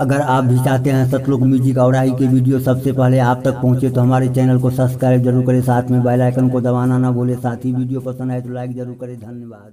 अगर आप भी चाहते हैं सतलुक म्यूज़िक और आई के वीडियो सबसे पहले आप तक पहुँचे तो हमारे चैनल को सब्सक्राइब ज़रूर करें। साथ में बेल आइकन को दबाना ना भूलें। साथ ही वीडियो पसंद आए तो लाइक ज़रूर करें। धन्यवाद।